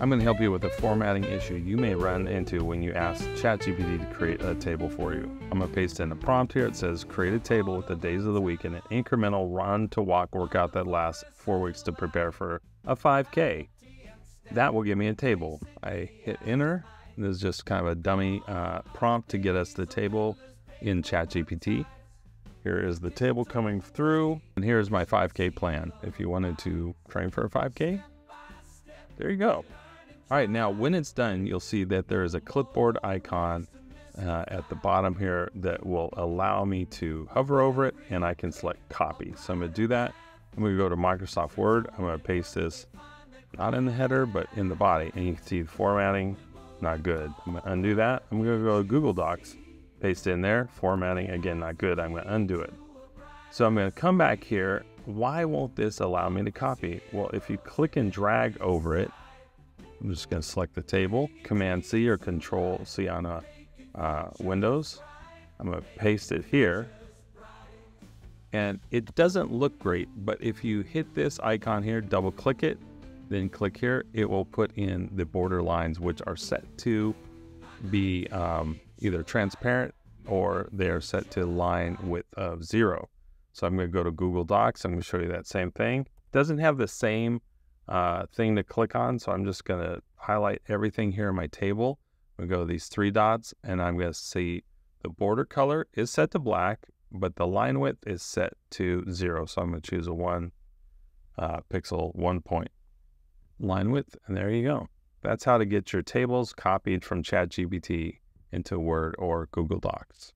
I'm going to help you with a formatting issue you may run into when you ask ChatGPT to create a table for you. I'm going to paste in a prompt here. It says create a table with the days of the week and an incremental run to walk workout that lasts four weeks to prepare for a 5K. That will give me a table. I hit enter. This is just kind of a dummy uh, prompt to get us the table in ChatGPT. Here is the table coming through, and here's my 5K plan. If you wanted to train for a 5K, there you go. All right, now when it's done, you'll see that there is a clipboard icon uh, at the bottom here that will allow me to hover over it and I can select copy. So I'm gonna do that. I'm gonna go to Microsoft Word. I'm gonna paste this not in the header, but in the body. And you can see the formatting, not good. I'm gonna undo that. I'm gonna go to Google Docs, paste in there, formatting, again, not good. I'm gonna undo it. So I'm gonna come back here. Why won't this allow me to copy? Well, if you click and drag over it, I'm just going to select the table, Command C or Control C on a uh, Windows. I'm going to paste it here. And it doesn't look great, but if you hit this icon here, double click it, then click here, it will put in the border lines, which are set to be um, either transparent or they're set to line width of zero. So I'm going to go to Google Docs. I'm going to show you that same thing. Doesn't have the same uh, thing to click on. So I'm just going to highlight everything here in my table. We go to these three dots and I'm going to see the border color is set to black, but the line width is set to zero. So I'm going to choose a one uh, pixel, one point line width. And there you go. That's how to get your tables copied from ChatGPT into Word or Google Docs.